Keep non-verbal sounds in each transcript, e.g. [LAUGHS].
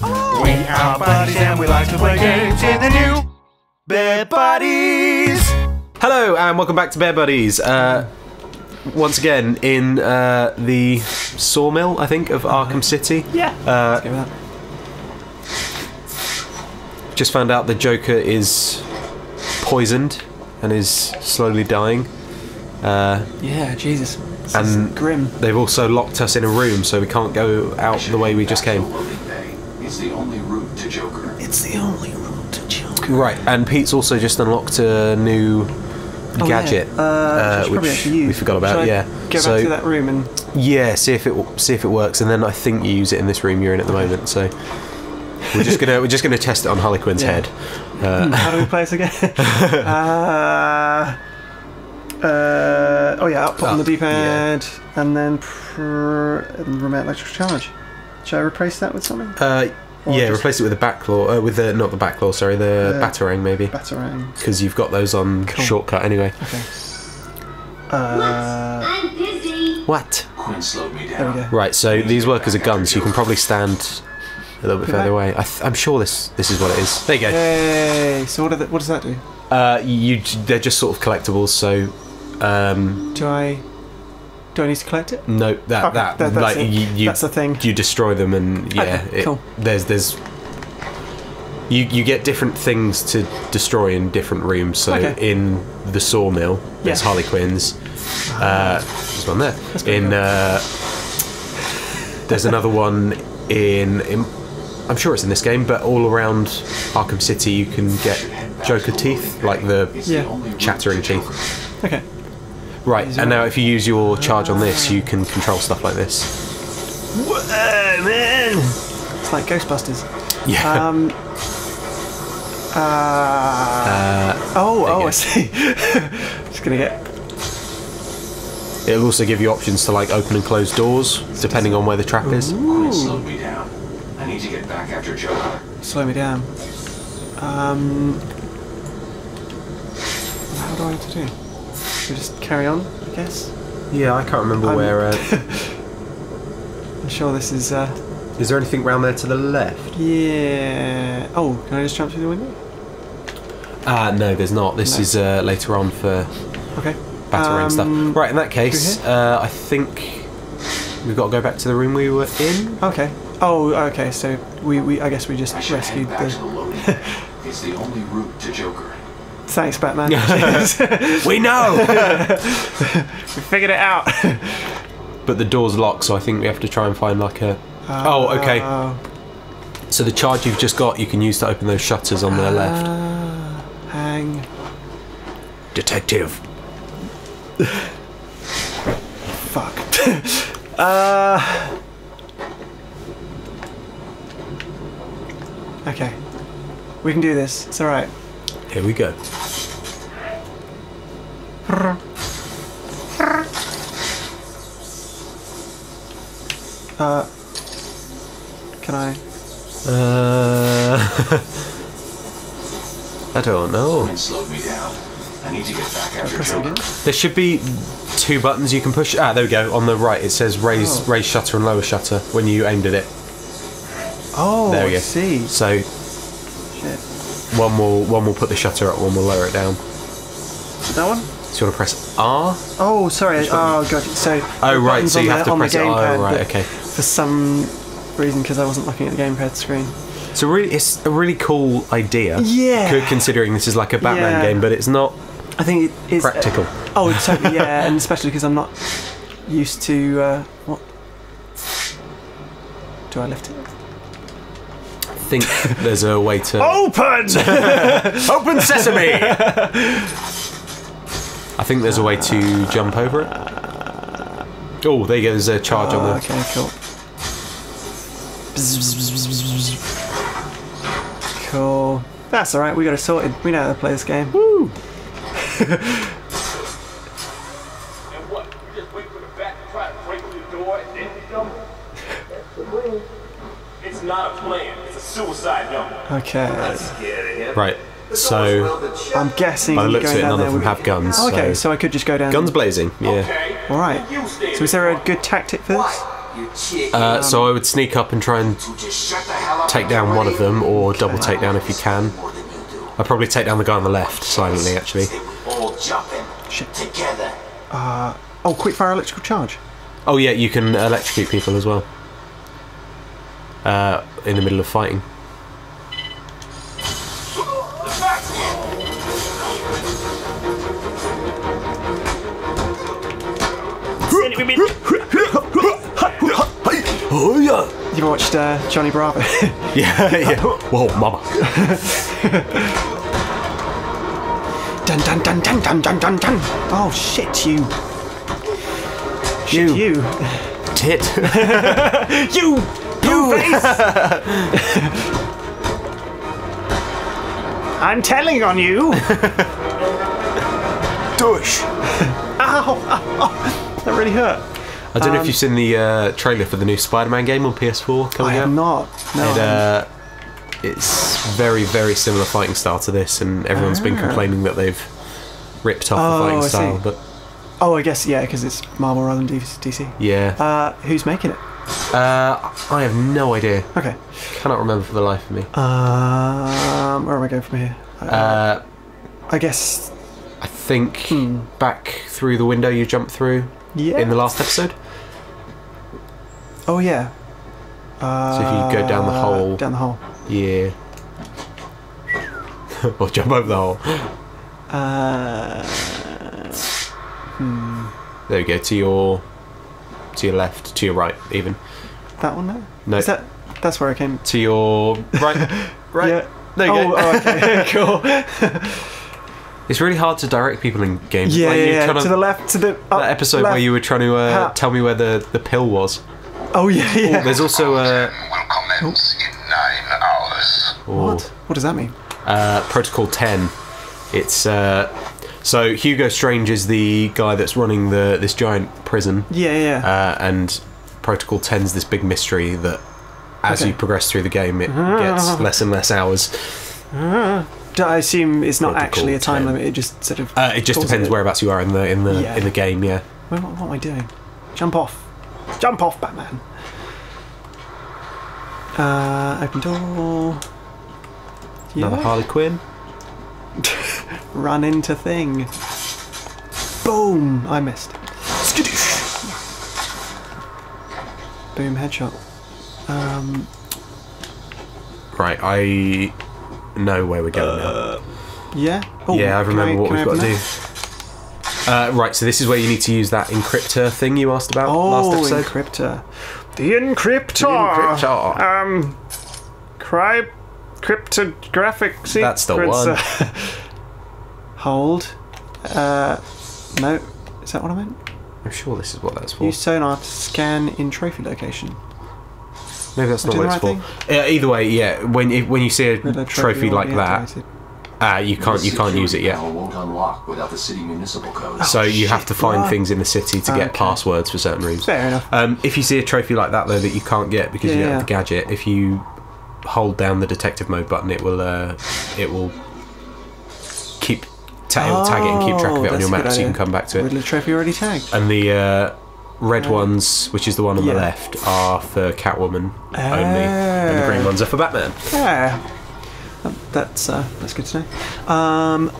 We are buddies and we like to play games in the new Bare Buddies. Hello and welcome back to Bare Buddies. Uh, once again in uh, the sawmill, I think, of Arkham City. Yeah. Uh, Go with that. just found out the Joker is poisoned and is slowly dying. Uh, Yeah, Jesus. This and is grim. they've also locked us in a room, so we can't go out the way we just came. It's the only route to Joker. It's the only route to Joker. Right, and Pete's also just unlocked a new Oh, gadget, yeah. uh, which, probably which we forgot about. I yeah, Go so back to that room and yeah, see if it see if it works, and then I think you use it in this room you're in at the moment. So we're just gonna we're just gonna test it on Harley Quinn's Yeah. head. Uh, how do we play this again? [LAUGHS] uh, uh, oh yeah, up on the Up, D-pad, and then pr- remote electric charge. Should I replace that with something? uh, Or yeah, just- replace it with the Batclaw, uh, with the not the Batclaw, sorry, the Uh, batarang maybe, Batarang. because you've got those on Cool. shortcut anyway. Okay. Uh, I'm busy. What? Quinn slowed me there we go. Right, so these work as a gun, so you can probably stand a little bit Go further back. away. I th- I'm sure this this is what it is. There you go. Yay! So what, do the, what does that do? Uh, you they're just sort of collectibles, so um, Do I do I need to collect it? no that Okay, that, that- that's like you, you That's the thing. you destroy them and yeah Okay, it- cool. there's there's you you get different things to destroy in different rooms so Okay. in the sawmill there's Yeah. harley quinns uh, there's one there in uh, there's another [LAUGHS] one in, in i'm sure it's in this game but all around arkham city you can get joker teeth like the Yeah. chattering teeth Okay. Right and now if you use your charge on this you can control stuff like this Man, It's like Ghostbusters. yeah Um. [LAUGHS] Uh, oh, oh. I see. [LAUGHS] Just gonna get. It'll also give you options to like open and close doors depending on where the trap is. Quinn slowed me down. I need to get back after Joker. slow me down. Um. How do I have to do? So just carry on, I guess. Yeah, I can't remember I'm- where. Uh, [LAUGHS] I'm sure this is. Uh, is there anything round there to the left? yeah. Oh, can I just jump through the window? Ah, no, there's not. This No. is uh, later on for Okay. batarang Um, stuff. Right, in that case, uh, I think we've got to go back to the room we were in. Okay. Oh, okay. So we, we I guess we just I should rescued back the the. [LAUGHS] It's the only route to Joker. Thanks, Batman. [LAUGHS] [LAUGHS] We know! [LAUGHS] we figured it out. but the door's locked, so I think we have to try and find like a. oh, okay. Oh. So the charge you've just got, you can use to open those shutters on the left. Ah, hang. Detective. Fuck. uh. Okay. We can do this. It's alright. Here we go. Uh. Can I? Uh, [LAUGHS] I don't know. Quinn slowed me down. I need to get back after Press it Joker. again? There should be two buttons you can push. Ah, there we go. On the right, it says raise Oh. raise shutter and lower shutter when you aimed at it. Oh, There we I go. see. So Shit. One will one will put the shutter up, one will lower it down. That one? So you want to press R? Oh, sorry. Oh, god. So. Oh right, so you the- have to press it. Oh gamepad, right, okay. For some reason, because I wasn't looking at the gamepad screen. So really, it's a really cool idea. Yeah. Considering this is like a Batman Yeah. game, but it's not I think it is practical. Oh, totally, [LAUGHS] yeah, and especially because I'm not used to uh, what? Do I lift it? I think there's a way to Open! [LAUGHS] open sesame. I think there's a way to jump over it. Oh, there you go. There's a charge on Oh, there. okay, cool. Cool. That's all right. We got it sorted. We know how to play this game. Woo! [LAUGHS] And what? You just wait for the bat to try to break through the door and then you jump? It's not a plan. It's a suicide number. Okay. Scared of him. Right. So I'm guessing. by the looks of it, none of them have guns. Oh, okay, so- so I could just go down. guns blazing. Yeah. Okay. All right. So is there a good tactic for this? Uh, so I would sneak up and try and just shut the hell up. take down one of them or double take down if you can. I'd probably take down the guy on the left silently, actually. All jumping. Shit. Together. Oh, quick fire electrical charge. Oh yeah, you can electrocute people as well. Uh, in the middle of fighting. Oh yeah. You ever watched uh, Johnny Bravo? [LAUGHS] Yeah, yeah. Whoa, mama. dun dun dun dun dun dun dun dun. Oh shit, you. Shit, You. you. Tit. [LAUGHS] You. You. [LAUGHS] I'm telling on you. [LAUGHS] Dush. [LAUGHS] Ow, ow, ow. That really hurt. I don't know if you've seen the uh, trailer for the new Spider-Man game on PS4 I coming have out. not. No. It, uh, it's very, very similar fighting style to this, and everyone's been complaining that they've ripped off Ah. Oh, the fighting I see. style. But oh, I guess yeah, because it's Marvel rather than DC. yeah, Uh, who's making it? Uh, I have no idea. Okay. Cannot remember for the life of me. Um, where am I going from here? Uh, Uh, I guess. I think back through the window you jumped through Hmm. Yeah. in the last episode. Oh yeah. Uh, So if you go down the hole, Down the hole. yeah, [LAUGHS] or jump over the hole. Uh, There we go. To your, to your left, to your right, even that one there. No. Is that? That's where I came. to your right, [LAUGHS] right. Yeah. There you oh, go. oh, okay. [LAUGHS] cool. [LAUGHS] It's really hard to direct people in games. Yeah, Like, yeah, trying To the left, to the up, that episode left. where you were trying to uh, tell me where the, the pill was. Oh yeah, yeah. There's also uh, will commence in nine hours. what? What does that mean? uh, Protocol 10. It's uh, so Hugo Strange is the guy that's running the this giant prison, Yeah, yeah. uh, and Protocol 10 is this big mystery that, as Okay. you progress through the game, it gets less and less hours. Do I assume it's not Protocol actually a time 10. limit. It just sort of. Uh, it just depends whereabouts you are in the in the Yeah. in the game. Yeah. What, what, what am I doing? Jump off! Jump off, Batman! Uh, open door. Another Harley Quinn. [LAUGHS] Run into thing. Boom! I missed. Skadoosh! Boom! Headshot. Um. Right, I know where we're going now. Yeah. Oh, Yeah, I can remember what we've got to open do. Uh, right, so this is where you need to use that encryptor thing you asked about Oh, last episode. encryptor. The encryptor. encryptor. Um, cry, cryptographic sequence. That's the one. [LAUGHS] Hold. Uh, no. Is that what I meant? I'm sure this is what that's for. Use sonar to scan in trophy location. Maybe that's not what it's the for. Uh, either way, yeah. When if, when you see a Riddler trophy like that, activated. uh, you can't you can't use it yet. Won't unlock without the city municipal code. So you have to find what? things in the city to get Okay. passwords for certain rooms. Fair enough. Um, if you see a trophy like that though that you can't get because you don't yeah. have the gadget, if you hold down the detective mode button, it will uh, it will keep ta- it will tag it and keep track of it on Oh, your map, so you can come back to it. Riddler trophy already tagged. And the uh, red ones, which is the one on the left, are for Catwoman only, and the green Ah. ones are for Batman. Yeah. Um, That's uh, that's good to know. Um,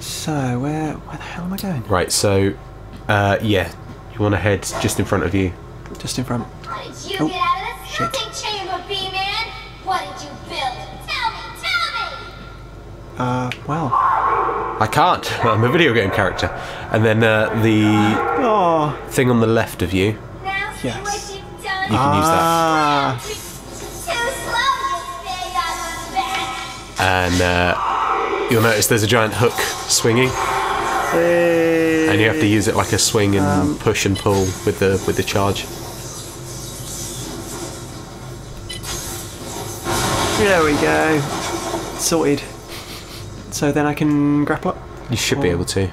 so where where the hell am I going? Right, so uh, yeah, you want to head just in front of you. Just in front. What did you Oh, get out of this shit. melting chamber, B-Man? What did you build? Tell me, tell me! Uh, well. I can't. [LAUGHS] I'm a video game character. And then uh, the Oh. thing on the left of you, Yes. you've done. you can use that. Ah. Too slow, you big ugly bat. and uh, you'll notice there's a giant hook swinging, and you have to use it like a swing and Um, push and pull with the with the charge. There we go. Sorted. So then I can grapple up. You should be able to.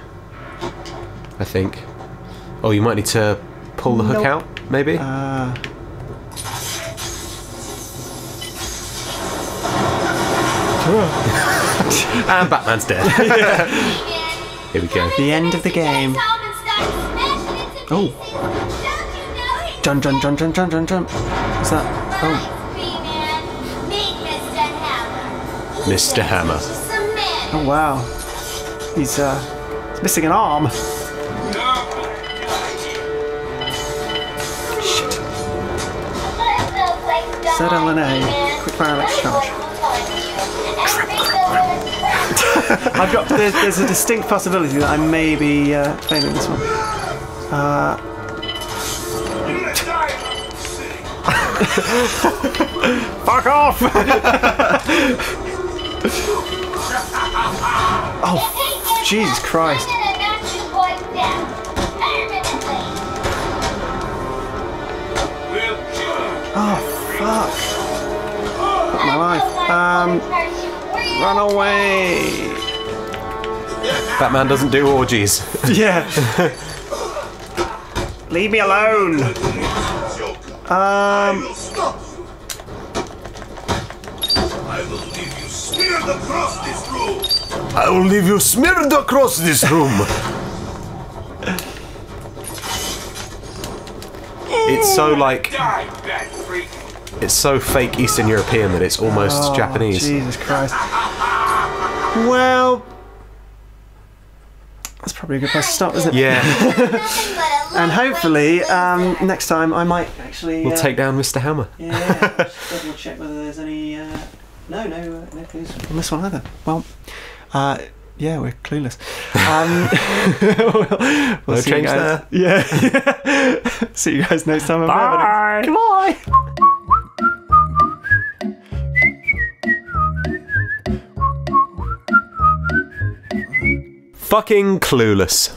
I think. Oh, you might need to pull the hook Nope. out, maybe. Uh, [LAUGHS] and Batman's dead. [LAUGHS] Here we go. the end of the game. Oh. Jump, jump, jump, jump, jump, jump, jump. What's that? Oh, B-Man. Mr. Hammer. Oh wow. He's uh he's missing an arm. Settle in A. Quick fire electric charge. [LAUGHS] I've got there's, there's a distinct possibility that I may be uh, failing this one. Uh, [LAUGHS] Fuck off! [LAUGHS] oh, Jesus Christ. Oh, fuck. Fuck my life. Um, run away. Batman doesn't do orgies. [LAUGHS] Yeah. Leave me alone. Um, I will leave you smeared across this room. I will leave you smeared across this room. it's so like Die, bat freak. it's so fake Eastern European that it's almost oh, Japanese. Jesus Christ. Well, that's probably a good place to stop, isn't it? Yeah, [LAUGHS] And hopefully, um, next time I might actually. we'll uh, take down Mr. Hammer. Yeah, just double check whether there's any. Uh, no, no, uh, no clues on this one either. Well, uh, yeah, we're clueless. Um, [LAUGHS] [LAUGHS] we'll, we'll No see you change guys. Yeah. [LAUGHS] see you guys next time. Bye. Goodbye. Fucking clueless.